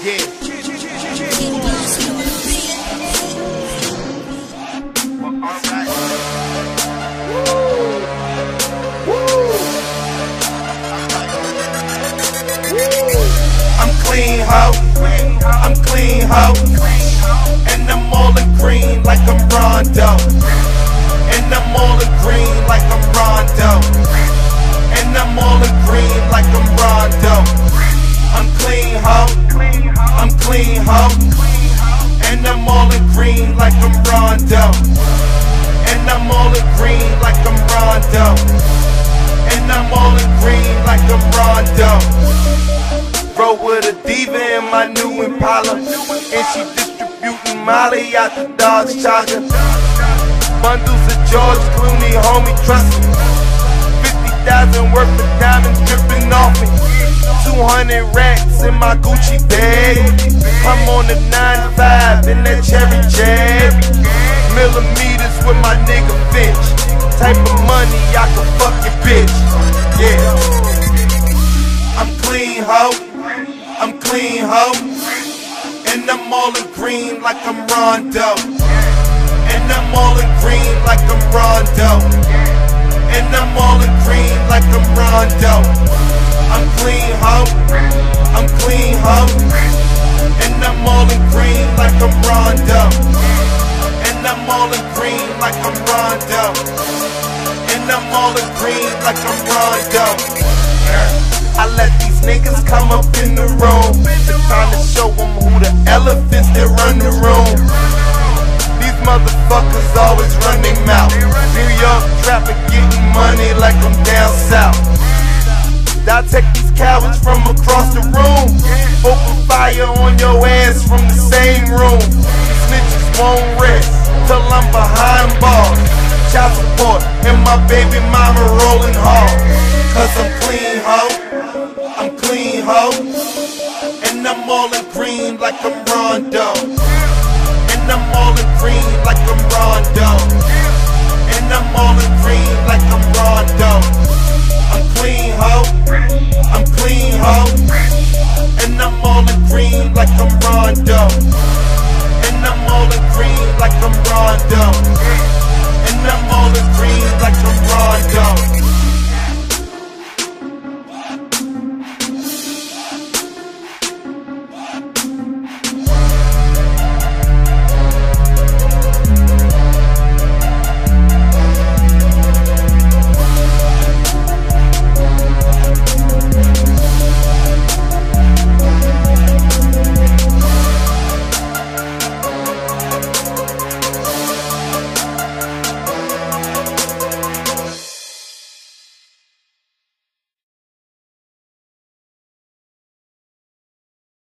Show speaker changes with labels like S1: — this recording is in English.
S1: Yeah. I'm clean, ho. I'm clean, ho. And I'm all in green like I'm Rondo. Clean. And I'm all in green like I'm Rondo. And I'm all in green like I'm Rondo. And I'm all in green like I'm Rondo. Roll with a diva in my new Impala. And she distributing Molly out the Dodge Charger. Bundles of George Clooney, homie, trust me. 50,000 worth of diamonds dripping off me. 200 racks in my Gucci bag. I'm on the 9-5 in that cherry jag. Millimeters with my nigga Finch. Type of money I can fuck your bitch. Yeah. I'm clean, ho. I'm clean, ho. And I'm all in green like I'm Rondo. And I'm all in green like I'm Rondo. And I'm all in green And I'm all in green like I'm Rondo. I let these niggas come up in the room. Trying to show them who the elephants that run the room. These motherfuckers always run their mouth. New York traffic getting money like I'm down south. I take these cowards from across the room. Open fire on your ass from the same room. Snitches won't rest till I'm behind bars. Child support and my baby mama rolling hard. Cause I'm clean, ho. I'm clean, ho. And I'm all in green like I'm Rondo.